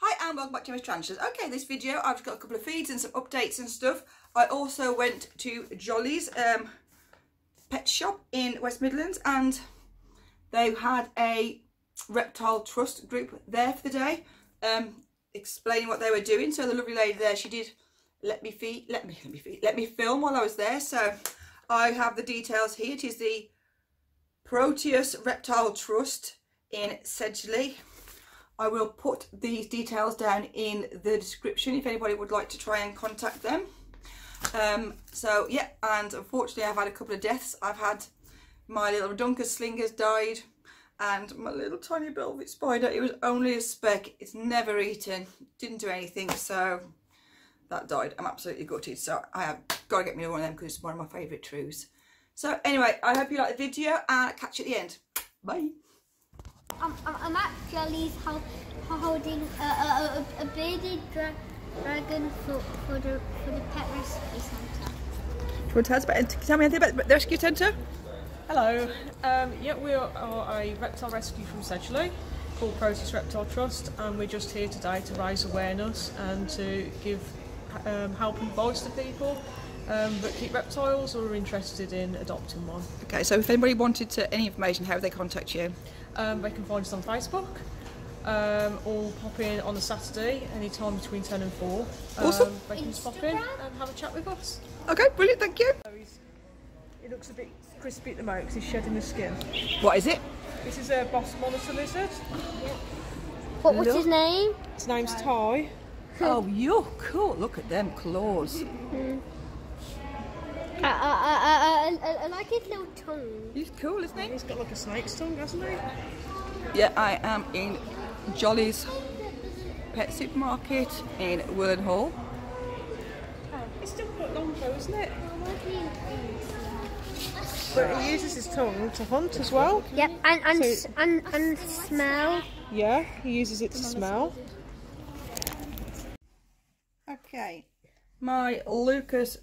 Hi and welcome back to Miss Tarantulas. Okay, this video I've got a couple of feeds and some updates and stuff. I also went to Jollyes um, pet shop in West Midlands and they had a reptile trust group there for the day um, explaining what they were doing. So the lovely lady there, she did let me feed, let me, let me feed, let me film while I was there. So I have the details here. It is the Proteus Reptile Trust in Sedgley. I will put these details down in the description if anybody would like to try and contact them. Um, so yeah, and unfortunately I've had a couple of deaths. I've had my little Dunker Slingers died and my little tiny velvet spider. It was only a speck. It's never eaten. Didn't do anything. So that died. I'm absolutely gutted. So I have got to get me one of them because it's one of my favourite trues. So anyway, I hope you like the video and catch you at the end. Bye. I'm, I'm, I'm at Jollyes ho holding a, a, a, a bearded dra dragon for, for, the, for the pet rescue centre. Do you want to tell us about, tell me anything about the rescue centre? Hello. Um, yeah, we are, are a reptile rescue from Sedgley called Proteus Reptile Trust, and we're just here today to raise awareness and to give um, help and advice to people um, that keep reptiles or are interested in adopting one. Okay, so if anybody wanted to, any information, how would they contact you? Um, they can find us on Facebook um, or pop in on a Saturday, any time between 10 and 4. Awesome. Um, they can just pop in and have a chat with us. Okay, brilliant, thank you. So he's, he looks a bit crispy at the moment because he's shedding the skin. What is it? This is a Bosc monitor lizard. What was his name? His name's Ty. Oh, you're cool. Look at them claws. Uh, uh, uh, I, I, I, I, I, I like his little tongue. He's cool, isn't he? He's got like a snake's tongue, hasn't he? Yeah, I am in Jollyes pet supermarket in Willenhall. Oh, it's still quite long though, isn't it? But he uses his tongue to hunt as well. Yep, and and, So- and and smell. Yeah, he uses it to smell. Okay, my Lucas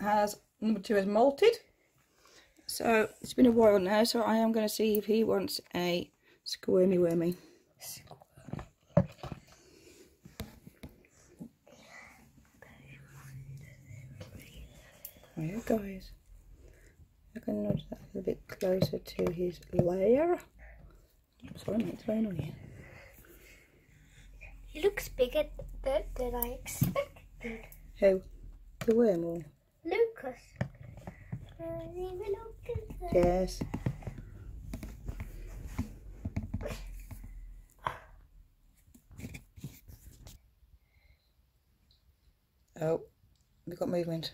has number two has molted. So it's been a while now, so I am going to see if he wants a squirmy wormy. There, guys. I can nudge that a little bit closer to his lair. Sorry, it's very annoying. He looks bigger than, than I expected. Who? The worm or? Uh. Yes. Oh, we've got movement.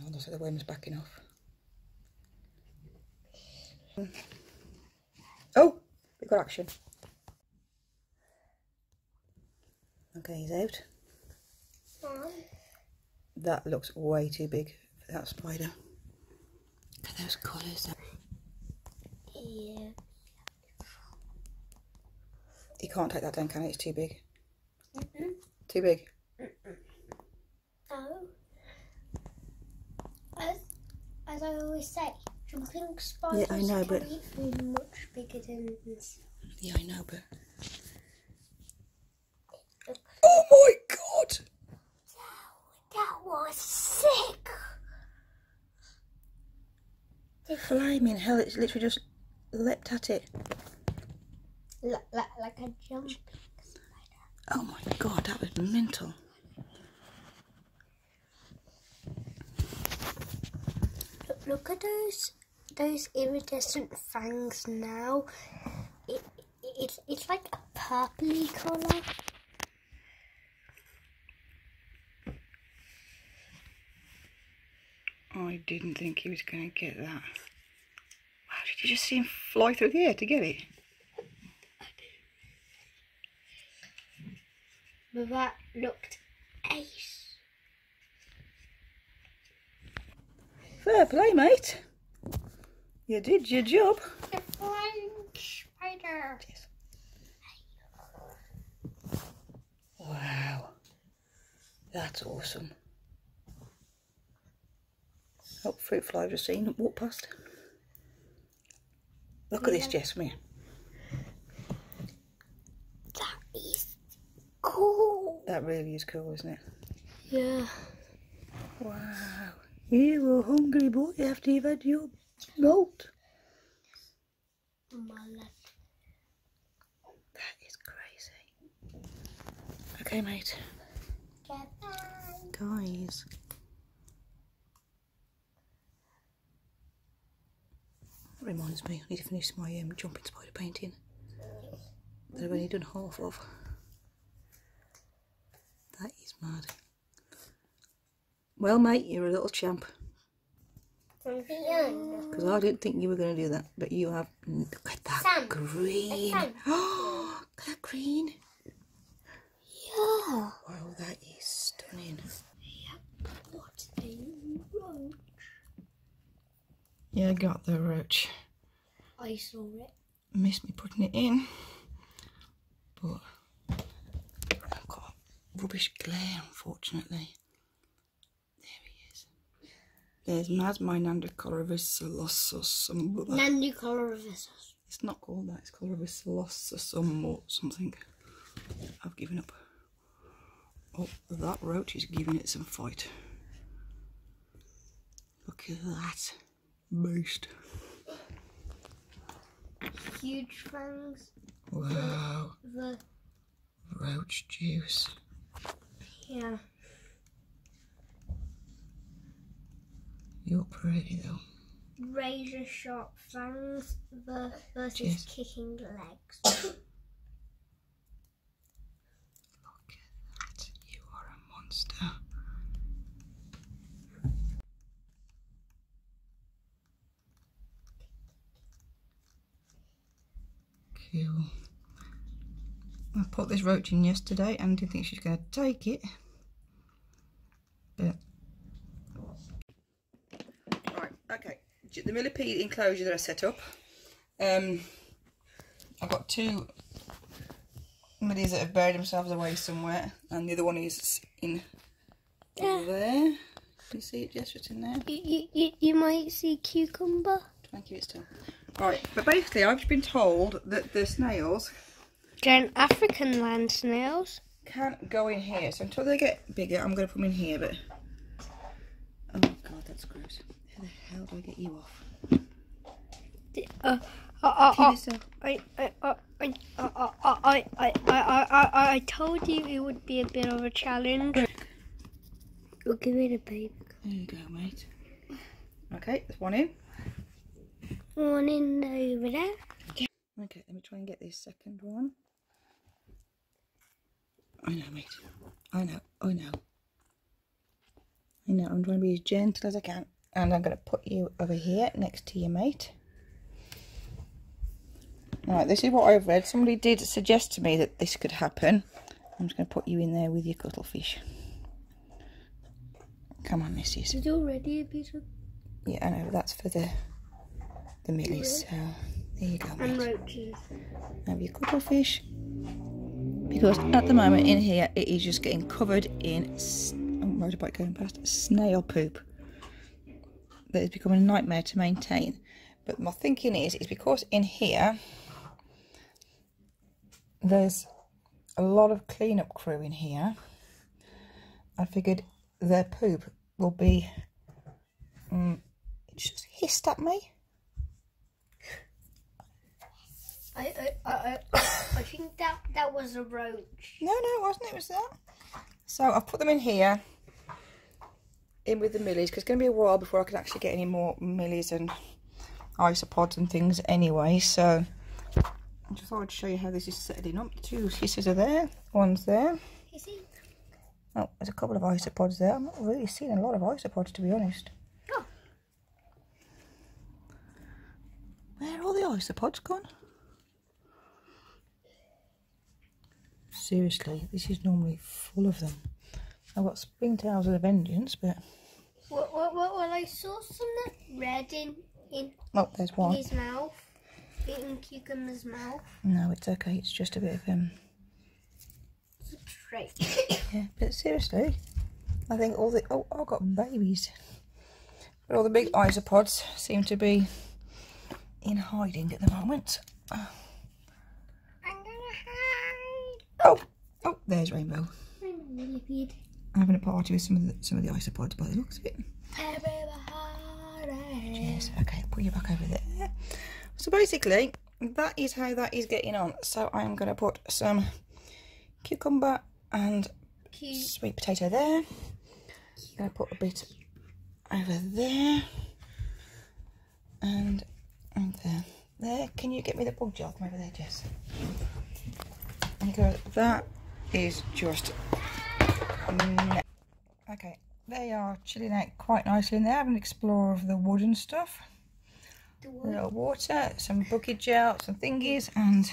Oh, looks like the worm's backing off. Oh, we got action. Okay, he's out. That looks way too big for that spider. Look at those colours. Yeah. You can't take that down, can it? It's too big. Too big. Oh. As, as I always say, jumping spiders I know, but- be much bigger than this. Yeah, I know, but. Oh my god! That was sick. Flaming hell, it's literally just leapt at it. Like, like, like a jumping spider. Oh my god, that was mental. Look, look at those those iridescent fangs now. It, it it's it's like a purpley colour. I didn't think he was going to get that. Wow, did you just see him fly through the air to get it? But that looked ace. Fair play, mate. You did your job. The flying spider. Wow. That's awesome. Oh, fruit fly I've just seen walk past. Look at this, Jess, come here. cool. That really is cool, isn't it? Yeah. Wow. You're a hungry boy after you've had your malt. My left. That is crazy. Okay, mate. Guys. That reminds me, I need to finish my um, jumping spider painting that I've only done half of. That is mad. Well, mate, you're a little champ. Because I didn't think you were going to do that, but you have. Look at that Sam, green. Oh, look at that green. Yeah. Wow, that is stunning. What a roach. Yeah, I got the roach. I saw it. Missed me putting it in, but I've got rubbish glare, unfortunately. There he is. There's Mad My color of this. It's not called that, it's Colorvis or something. I've given up. Oh, that roach is giving it some fight. Look at that beast. Huge fangs. Wow, The roach juice. yeah. You're pretty though. Razor sharp fangs. The versus Cheers. kicking legs. Look at that. You are a monster. Cool. I put this roach in yesterday and didn't think she was going to take it. But. Right, okay. The millipede enclosure that I set up. Um, I've got two Somebody's that have buried themselves away somewhere, and the other one is in over there. Can you see it, Jess? It's in there. You, you, you might see cucumber. Try and keep it still. Right, but basically I've been told that the snails... Giant African land snails. Can't go in here, so until they get bigger, I'm going to put them in here, but... Oh my god, that's gross. How the hell do I get you off? Uh, I, I, I, I, I told you it would be a bit of a challenge. We'll give it a baby. There you go, mate. Okay, there's one in. One in over there. Okay, Okay. let me try and get this second one. I know, mate. I know, I know. I know, I'm trying to be as gentle as I can. And I'm going to put you over here next to your mate. Right, this is what I've read. Somebody did suggest to me that this could happen. I'm just going to put you in there with your cuttlefish. Come on, missus. Is already a bit of Yeah, I know, that's for the the millies. So, there you go, and mate. roaches. have your cuttlefish because at the moment in here it is just getting covered in oh, motorbike going past snail poop that is becoming a nightmare to maintain but my thinking is it's because in here there's a lot of cleanup crew in here I figured their poop will be um, it just hissed at me I, I, I, I, I think that that was a roach. No, no, it wasn't. It was that. So I've put them in here, in with the millies, because it's going to be a while before I can actually get any more millies and isopods and things anyway. So I just thought I'd show you how this is settling up. Two scissors are there, one's there. You see? Oh, there's a couple of isopods there. I'm not really seeing a lot of isopods, to be honest. Oh. Where are all the isopods gone? Seriously, this is normally full of them. I've got springtails with a vengeance, but Well, well, well, well, I saw some red in in oh, there's one. in his mouth, in cucumber's mouth. No, it's okay. It's just a bit of um. Straight. Yeah, but seriously, I think all the oh, I've got babies, but all the big isopods seem to be in hiding at the moment. I'm gonna hide. Oh, there's Rainbow. Rainbow millipede. Having a party with some of the some of the isopods by the looks of it. Yes. Okay, I'll put you back over there. So basically, that is how that is getting on. So I'm going to put some cucumber and Cute. sweet potato there. I'm Going to put a bit over there and and there. There. Can you get me the bug jar from over there, Jess? Because that is just okay. They are chilling out quite nicely in there. have an explore of the wooden stuff. The A little water, some bucket gel, some thingies, and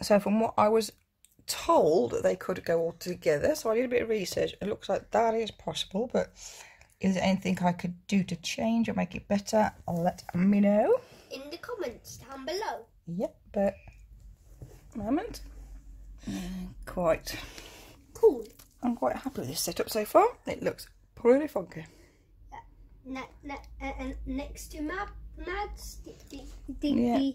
so from what I was told, they could go all together. So I did a bit of research. It looks like that is possible, but is there anything I could do to change or make it better? Let me know. In the comments down below. Yep, but moment, quite. Cool. I'm quite happy with this setup so far. It looks pretty funky. Ne- ne- uh, uh, next to Mad, Mads, Yeah.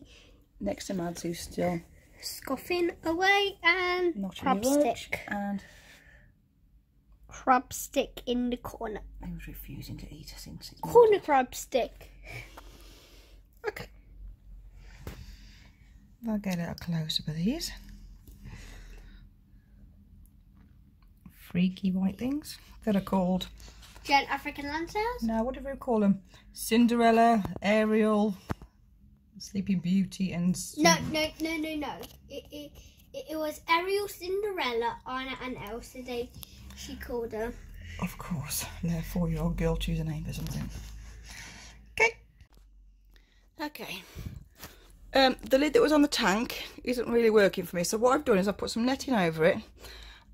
Next to Mads, who's still scoffing away and not crab stick. and Crab stick in the corner. he was refusing to eat since it's Corner crab stick. Okay. I'll get a close up of these. Freaky white things that are called, Giant African land snails. now whatever you call them, Cinderella, Ariel, Sleeping Beauty, and No, no, no, no, no. It, it, it, it was Ariel, Cinderella, Anna, and Elsa. They, she called her. of course, let a four-year-old girl choose a name for something. Okay. Okay. Um, the lid that was on the tank isn't really working for me, so what I've done is I've put some netting over it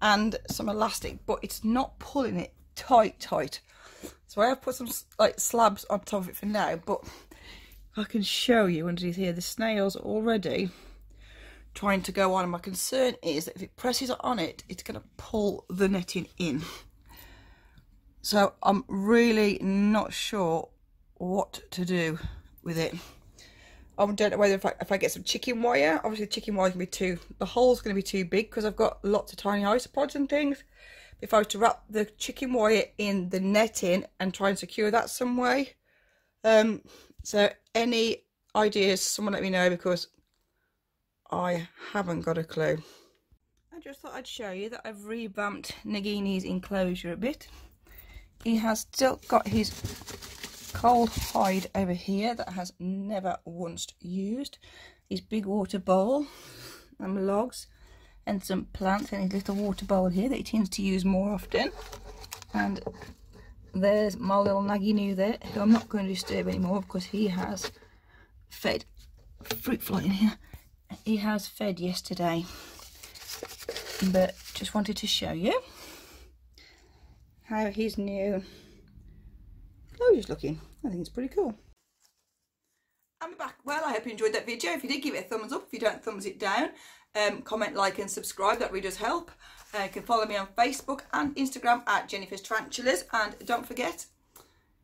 and some elastic, but it's not pulling it tight, tight. So I have put some like slabs on top of it for now, but I can show you underneath here the snails already trying to go on, and my concern is that if it presses on it, it's going to pull the netting in. So I'm really not sure what to do with it. I don't know whether if I, if I get some chicken wire, obviously the chicken wire can be too, the hole's going to be too big because I've got lots of tiny isopods and things. If I was to wrap the chicken wire in the netting and try and secure that some way. Um, so any ideas, someone let me know because I haven't got a clue. I just thought I'd show you that I've revamped Nagini's enclosure a bit. He has still got his cold hide over here that has never once used. His big water bowl and logs and some plants and his little water bowl here that he tends to use more often. And there's my little Nagini there who I'm not going to disturb anymore because he has fed fruit fly in here. He has fed yesterday. But just wanted to show you how his new closure's looking. I think it's pretty cool. I'm back. Well, I hope you enjoyed that video. If you did, give it a thumbs up. If you don't, thumbs it down. Um, comment, like and subscribe. That really does help. Uh, you can follow me on Facebook and Instagram at Jennifer's Tarantulas. And don't forget,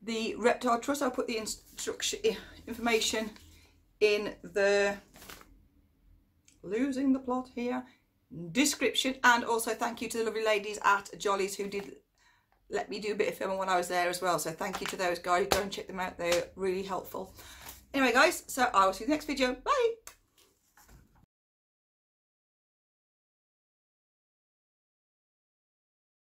the Reptile Trust, I'll put the instruction information in the losing the plot here description and also thank you to the lovely ladies at Jollyes who did let me do a bit of filming when I was there as well. So thank you to those guys. Go and check them out. They're really helpful. Anyway guys so I will see you in the next video. Bye